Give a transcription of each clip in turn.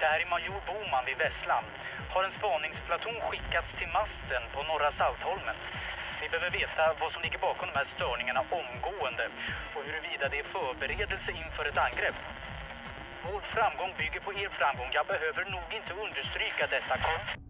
Det här är major Boman vid Vesslan. Har en spaningsplaton skickats till masten på norra Saltholmen. Vi behöver veta vad som ligger bakom de här störningarna omgående och huruvida det är förberedelse inför ett angrepp. Vår framgång bygger på er framgång. Jag behöver nog inte understryka detta. Kom.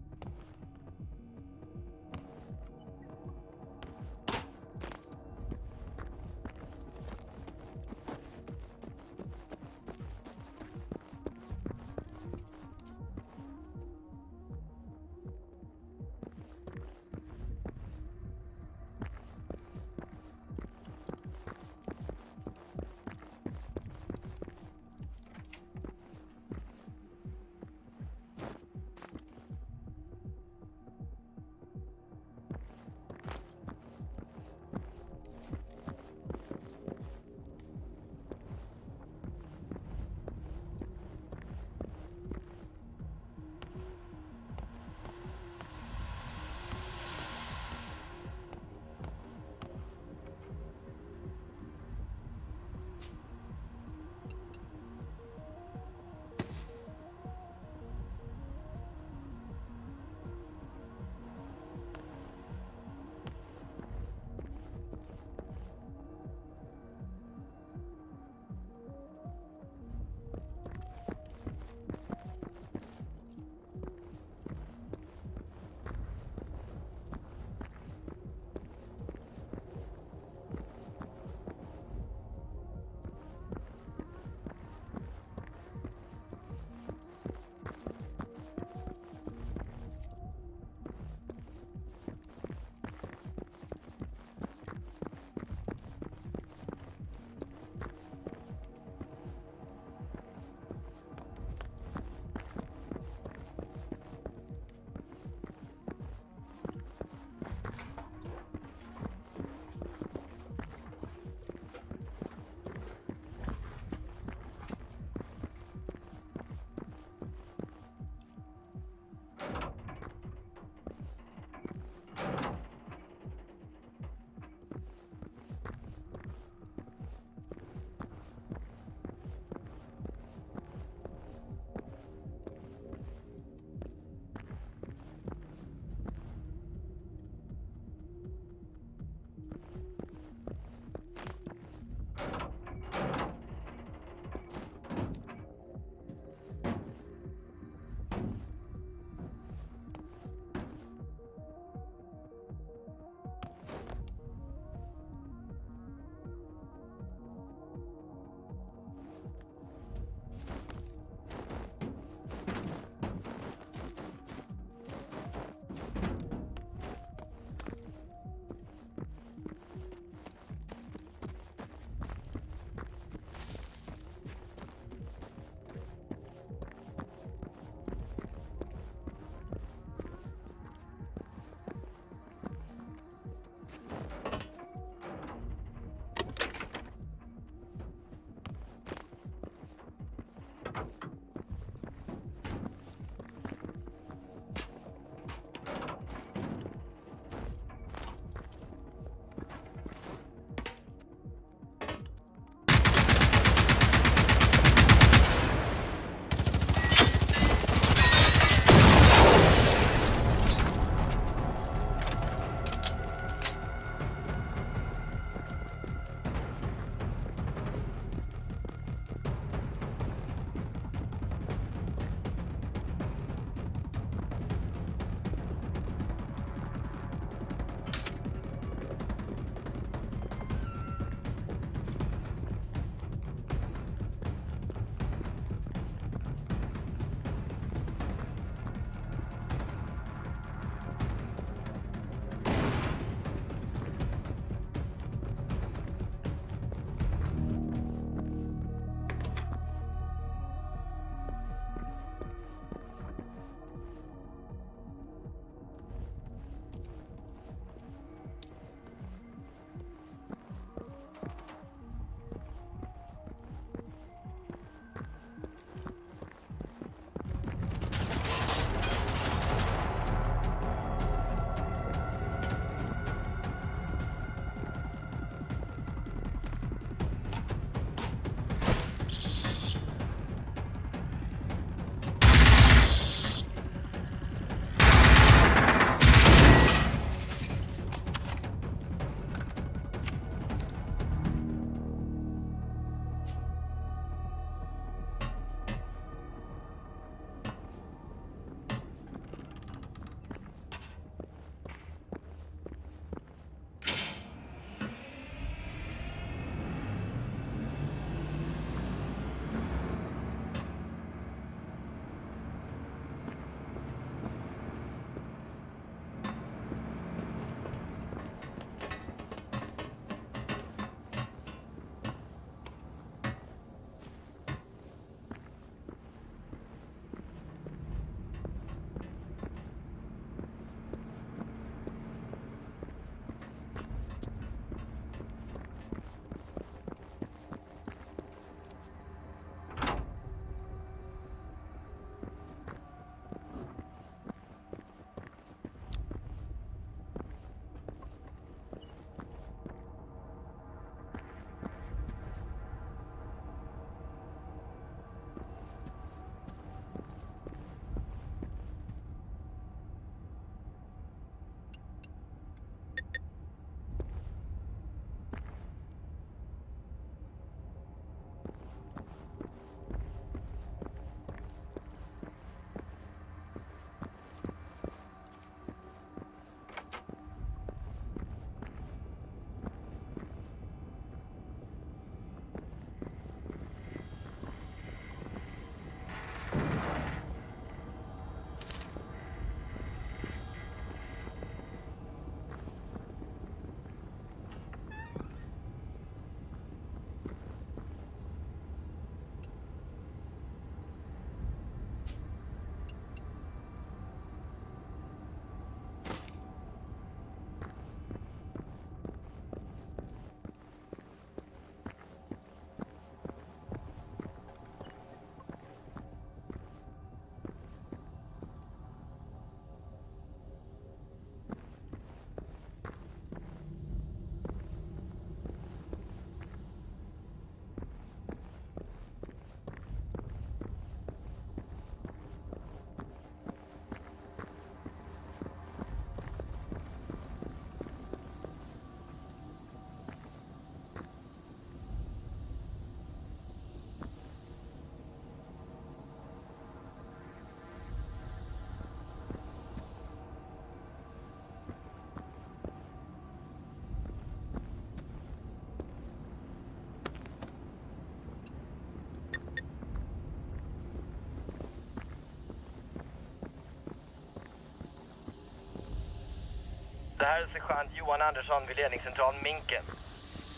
Det här är sergeant Johan Andersson vid ledningscentralen Minken.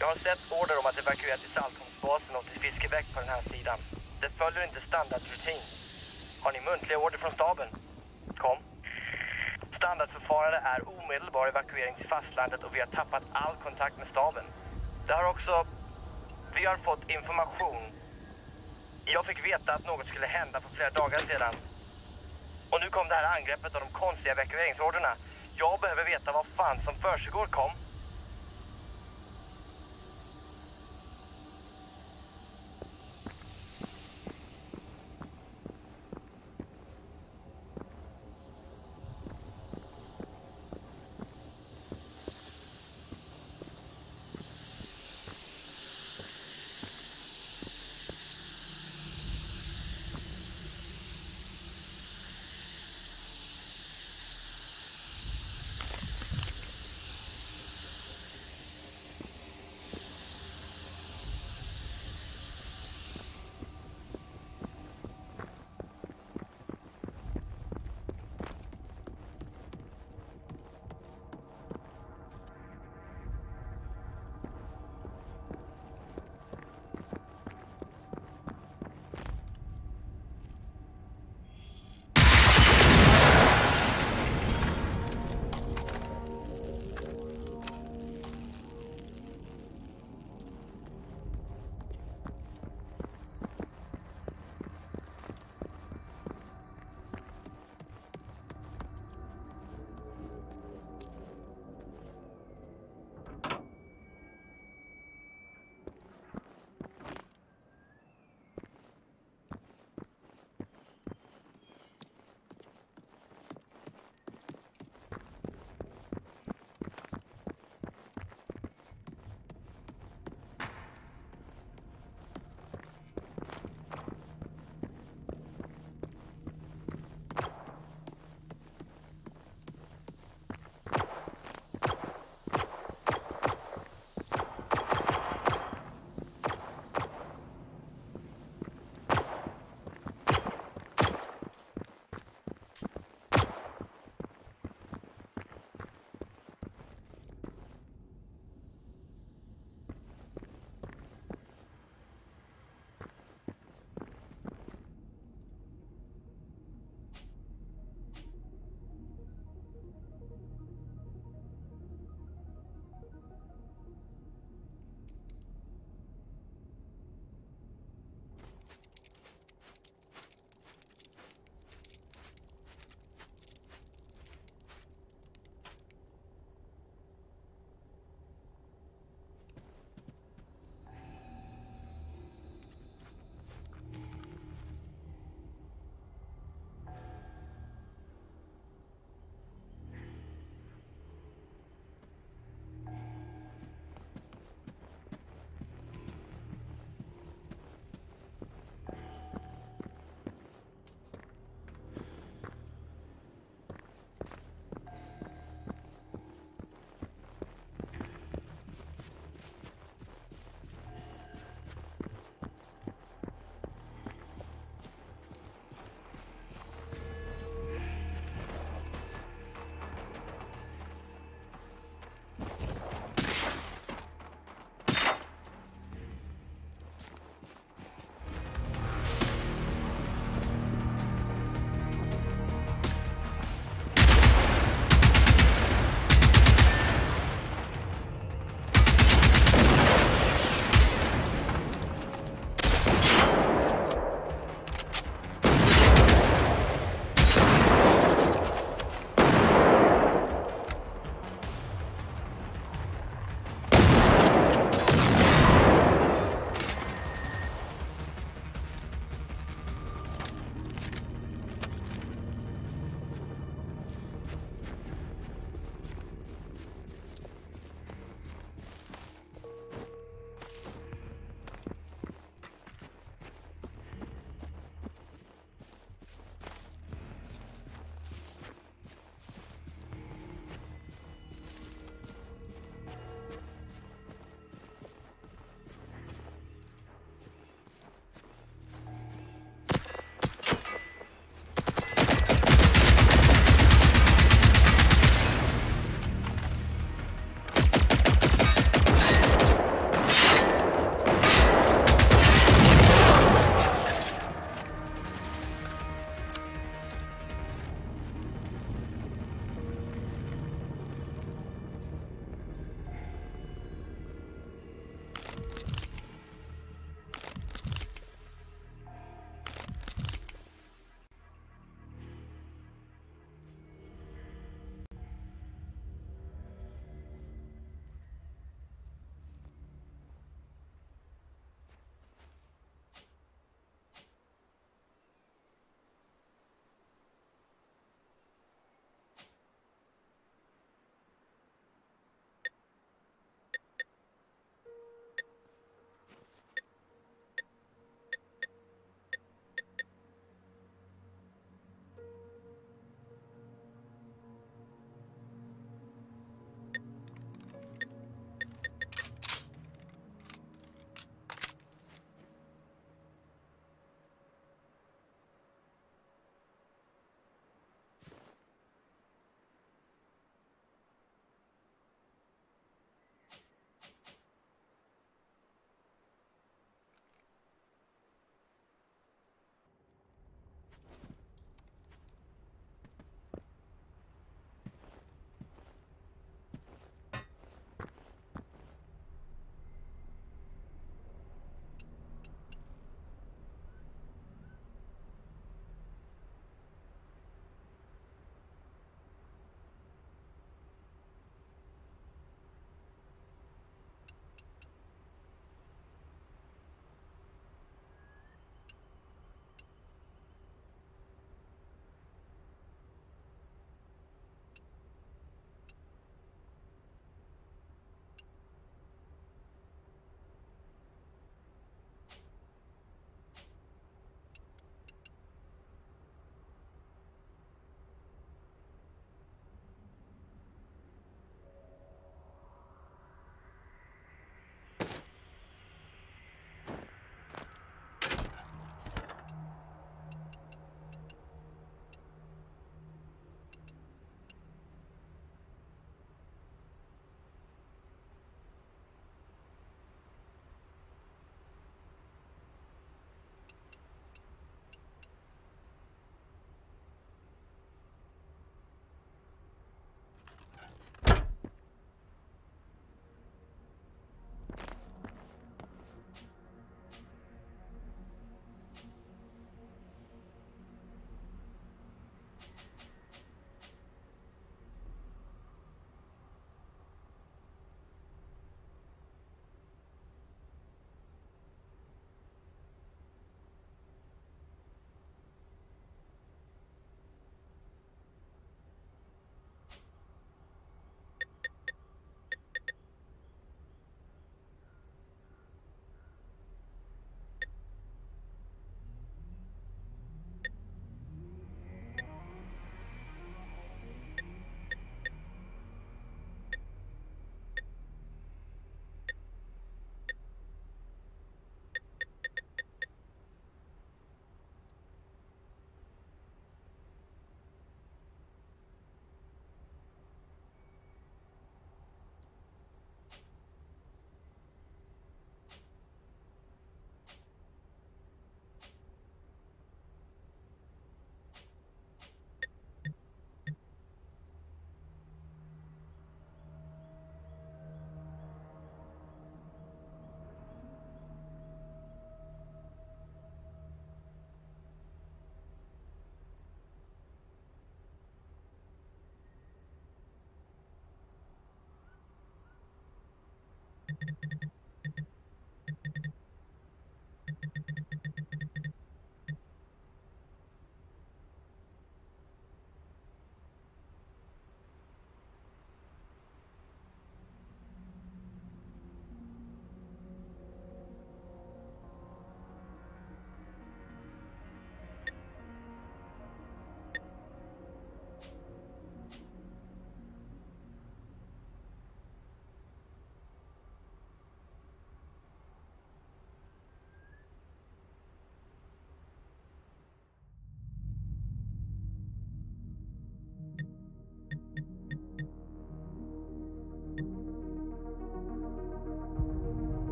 Jag har sett order om att evakuera till Saltholmsbasen och till Fiskebäck på den här sidan. Det följer inte standardrutin. Har ni muntliga order från staben? Kom. Standardförfarande är omedelbar evakuering till fastlandet och vi har tappat all kontakt med staben. Det har också... Vi har fått information. Jag fick veta att något skulle hända för flera dagar sedan. Och nu kom det här angreppet och de konstiga evakueringsorderna. Jag behöver veta vad fan som försiggår, kom.